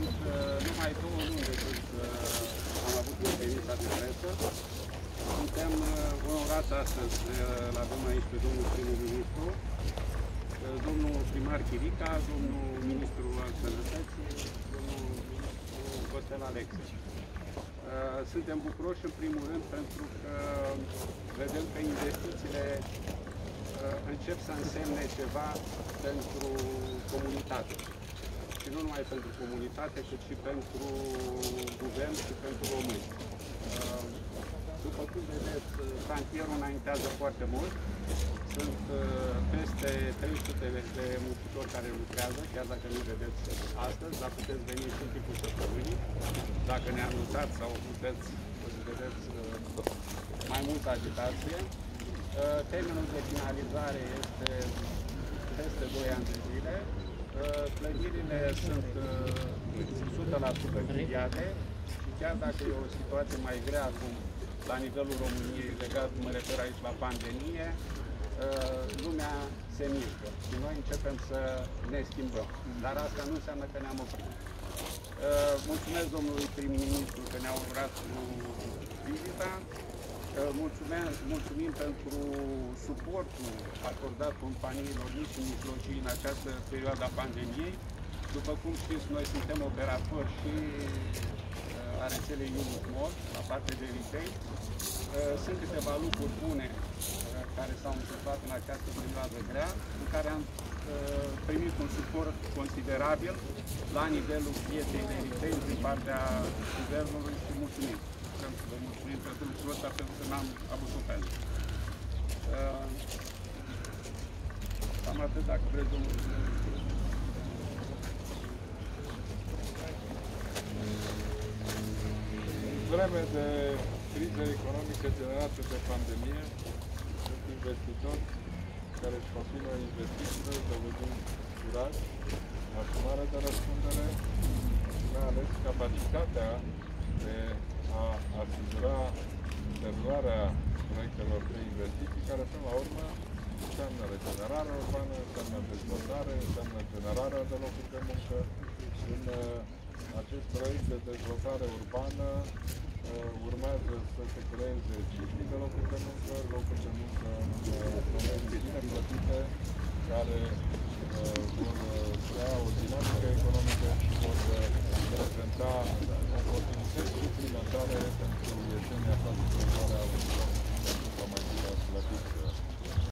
sunt uh, numai două luni de când uh, am avut conferința de presă. Suntem uh, onorați astăzi să-l avem aici pe domnul primul ministru, uh, domnul primar Chirica, domnul ministru al sănătății, domnul ministru Costel Alexe. Uh, Suntem bucuroși în primul rând pentru că vedem că investițiile uh, încep să însemne ceva pentru comunitate. Și nu numai pentru comunitate, cât și pentru guvern și pentru români. Uh, După cum vedeți, șantierul înaintează foarte mult. Sunt uh, peste 300 de muncitori care lucrează, chiar dacă nu vedeți astăzi, dar puteți veni și în timpul săptămânii. Dacă ne anunțați sau puteți să vedeți uh, mai multă agitație. Uh, Termenul de finalizare este peste 2 ani de zile. Uh, Clădirile sunt uh, 100% închiriate și chiar dacă e o situație mai grea acum la nivelul României, legat, mă refer aici la pandemie, uh, lumea se mișcă și noi începem să ne schimbăm. Dar asta nu înseamnă că ne-am oprit. Uh, Mulțumesc domnului prim-ministru că ne-a onorat cu vizita. Uh, Mulțumim, mulțumim pentru suportul acordat companiilor mici și mijlocii în această perioadă a pandemiei. După cum știți, noi suntem operatori și uh, a rețelei Unit Mall, la partea de retail. Uh, Sunt câteva lucruri bune uh, care s-au întâmplat în această perioadă grea, în care am uh, primit un suport considerabil la nivelul pieței de retail din partea guvernului și mulțumim. Vrem să vă mulțumim pentru lucrul ăsta pentru că n-am avut o pentru. Uh, Cam atât dacă vreți, domnul. Vreme de criză economică generată de pandemie, sunt investitori care își continuă investițiile, dovedind curaj, asumarea de răspundere, mai ales capacitatea de a asigura derularea proiectelor de investiții, care până la urmă înseamnă regenerare urbană, înseamnă dezvoltare, înseamnă generarea de locuri de muncă. În uh, acest proiect de dezvoltare urbană uh, urmează să se creeze 5.000 de locuri de muncă, locuri de muncă în uh, domenii bine plătite, care